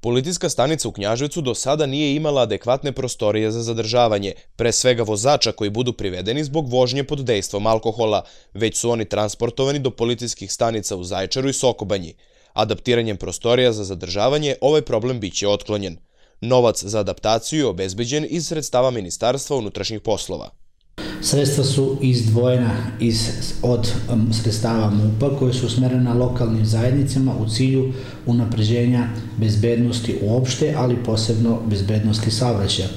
Policijska stanica u Knjaževcu do sada nije imala adekvatne prostorije za zadržavanje, pre svega vozača koji budu privedeni zbog vožnje pod dejstvom alkohola, već su oni transportovani do policijskih stanica u Zajčaru i Sokobanji. Adaptiranjem prostorija za zadržavanje ovaj problem biće otklonjen. Novac za adaptaciju je obezbeđen iz sredstava Ministarstva unutrašnjih poslova. Sredstva su izdvojena iz, od sredstava MUPA koje su usmerena lokalnim zajednicama u cilju unapređenja bezbednosti uopšte, ali posebno bezbednosti saobraćaja.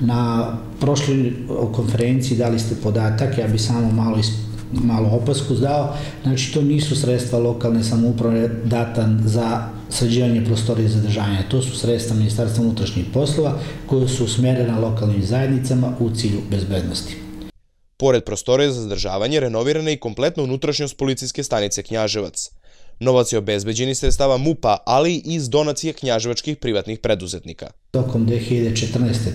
Na prošloj konferenciji dali ste podatak, ja bi samo malo malo opasku zdao, znači to nisu sredstva lokalne samouprave datan za sređivanje prostorije za držanje. To su sredstva Ministarstva unutrašnjih poslova koje su usmerena lokalnim zajednicama u cilju bezbednosti. Pored prostore za zadržavanje, renovirana i kompletna unutrašnjost policijske stanice Knjaževac. Novac je obezbeđeni sredstava MUPA, ali i iz donacije knjaževačkih privatnih preduzetnika. Tokom 2014.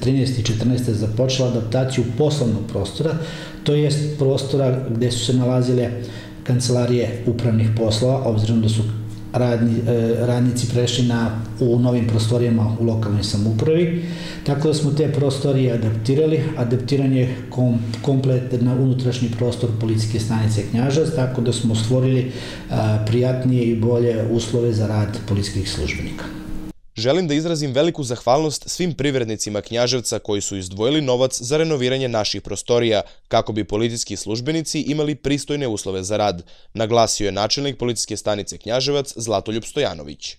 13. i 14. započela adaptaciju poslovnog prostora, to je prostora gde su se nalazile kancelarije upravnih poslova, obzirom da su radni, e, radnici prešli na, u novim prostorijama u lokalnoj samupravi. Tako da smo te prostorije adaptirali. Adaptiran je kom, komplet na unutrašnji prostor policijske stanice Knjažac, tako da smo stvorili a, prijatnije i bolje uslove za rad policijskih službenika. Želim da izrazim veliku zahvalnost svim privrednicima Knjaževca koji su izdvojili novac za renoviranje naših prostorija kako bi policijski službenici imali pristojne uslove za rad, naglasio je načelnik policijske stanice Knjaževac Zlatoljub Stojanović.